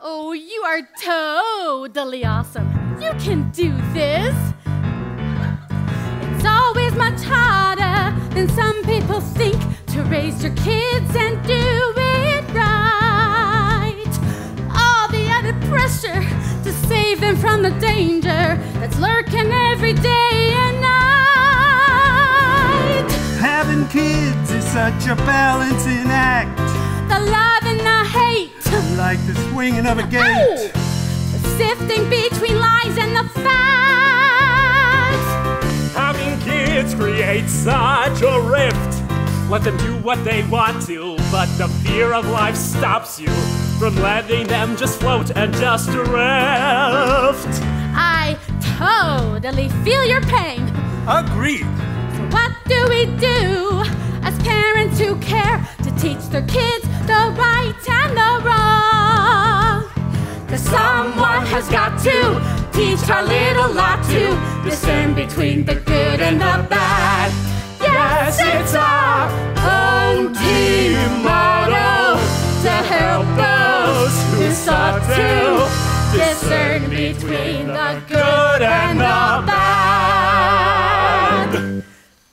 Oh, you are totally awesome. You can do this. It's always much harder than some people think to raise your kids and do it right. All the added pressure to save them from the danger that's lurking every day and night. Having kids is such a balancing act. The love and the hate. Like the swinging of a Ow! gate. The sifting between lies and the facts. Having kids creates such a rift. Let them do what they want to, but the fear of life stops you from letting them just float and just drift. I totally feel your pain. Agreed. So what do we do as parents who care to teach their kids the right and the wrong? Cause someone has got to teach our little lot to discern between the good and the bad. Yes, it's our own team motto to help those who sought to discern between the good and the bad.